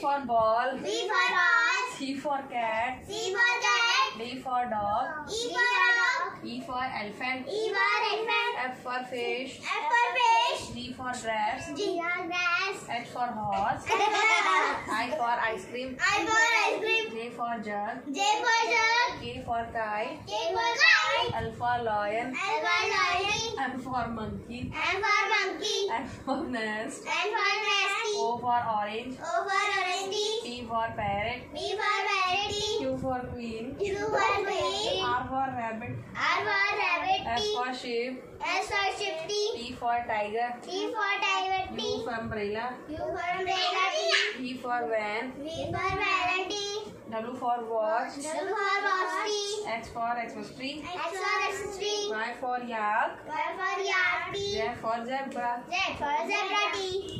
ball. B for ball. C for cat. C for cat. D for dog. E for dog. E for elephant. E for elephant. F for fish. F for fish. G for dress. G for grass. H for horse. I I for ice cream. for ice cream. J for jug. J for jug. K for kite. K for kite. L for lion. L for lion. M for monkey. M for monkey. N for nest. N for nasty. O for orange. O for orange. P for parrot. B for parrot. Q for queen. Q for queen. R for rabbit. R for rabbit. S for sheep. S for shifty. T for tiger. T for tiger. T. U for umbrella. U for umbrella. T. V for van. V for vanity. W for watch. W for watch. X for tree. X for accessory. Y for yak. Y for yak. Z for zebra. Z for zebra. T.